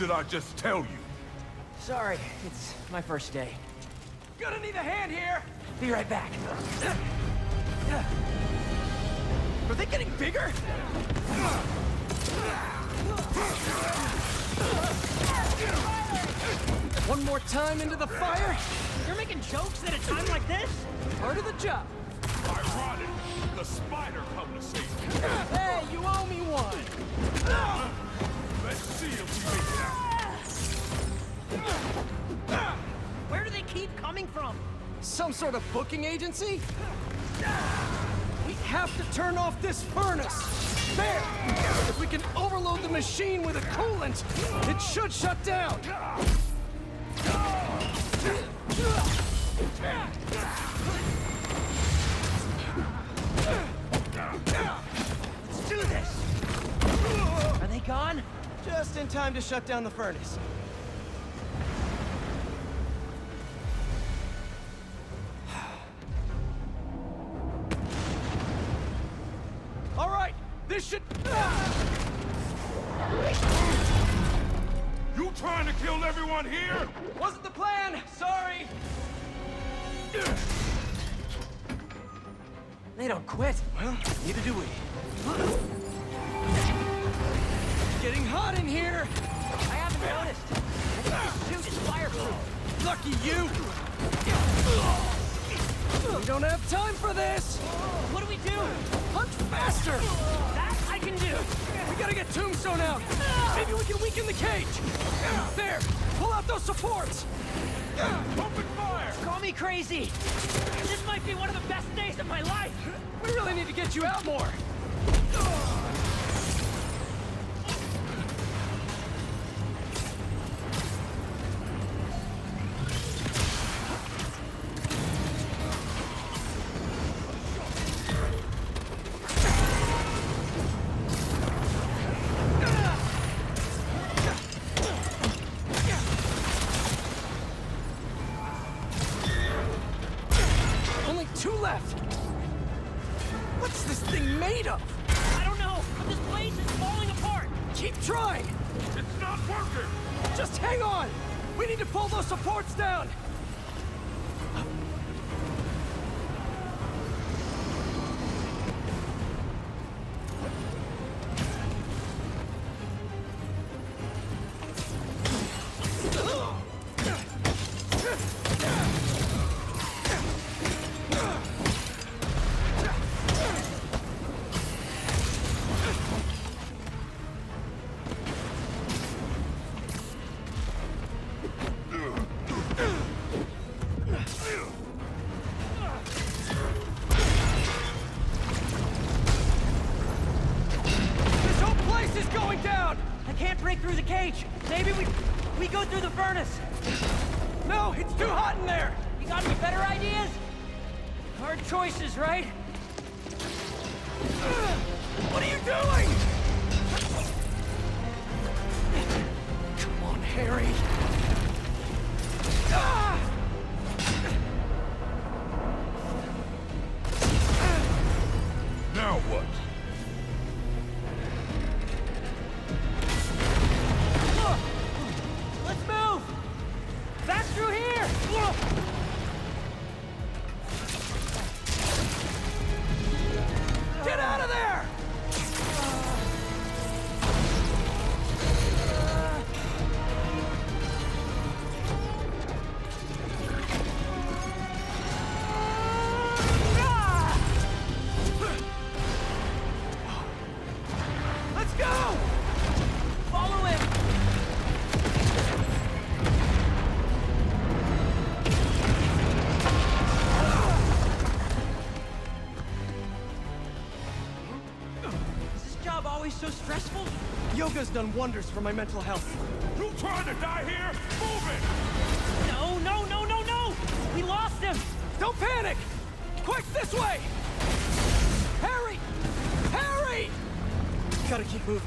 Did I just tell you? Sorry, it's my first day. Gonna need a hand here! Be right back. Are they getting bigger? One more time into the fire? You're making jokes at a time like this? Part of the job. Ironic. The spider come to save you. Hey, you owe me one! Let's see if we make it. Where do they keep coming from? Some sort of booking agency? We have to turn off this furnace! There! If we can overload the machine with a coolant, it should shut down! Just in time to shut down the furnace. All right, this should... You trying to kill everyone here? Wasn't the plan! Sorry! They don't quit. Well, neither do we. Getting hot in here! I haven't noticed. I think this suit is fireproof. Lucky you! We don't have time for this! What do we do? Punch faster! That I can do! We gotta get Tombstone out! Maybe we can weaken the cage! There! Pull out those supports! Open fire! Call me crazy! This might be one of the best days of my life! We really need to get you out more! Keep trying! It's not working! Just hang on! We need to pull those supports down! Through the cage. Maybe we we go through the furnace. No, it's too hot in there! You got any better ideas? Hard choices, right? What are you doing? Come on, Harry. Yoga's done wonders for my mental health. You trying to die here? Move it! No, no, no, no, no! We lost him! Don't panic! Quick, this way! Harry! Harry! Gotta keep moving.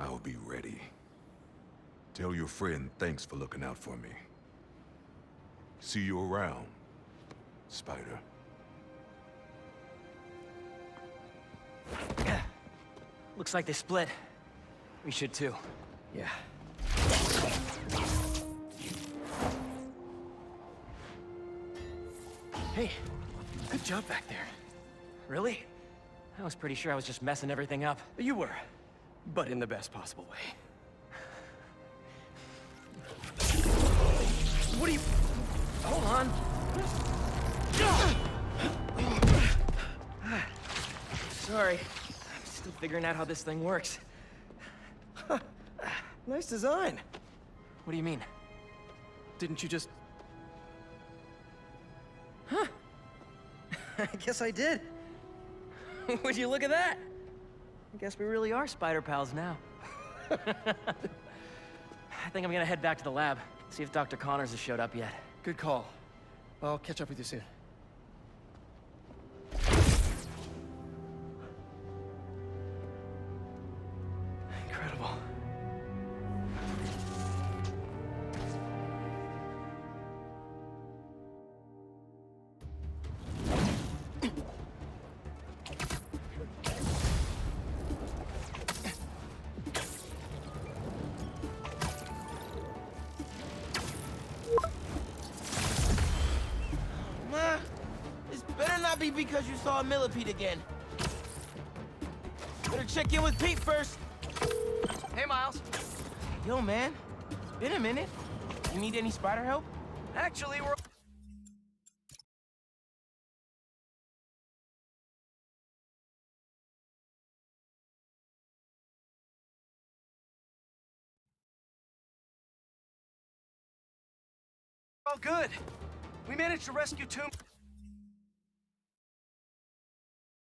I'll be ready. Tell your friend thanks for looking out for me. See you around, Spider. Looks like they split. We should too. Yeah. Hey, good job back there. Really? I was pretty sure I was just messing everything up. You were, but in the best possible way. What are you... Hold on. Sorry. I'm still figuring out how this thing works. Nice design. What do you mean? Didn't you just... Huh. I guess I did. Would you look at that? I guess we really are spider pals now. I think I'm gonna head back to the lab, see if Dr. Connors has showed up yet. Good call. I'll catch up with you soon. Not be because you saw a millipede again. Better check in with Pete first. Hey, Miles. Yo, man. Been a minute. You need any spider help? Actually, we're... All good. We managed to rescue Tomb...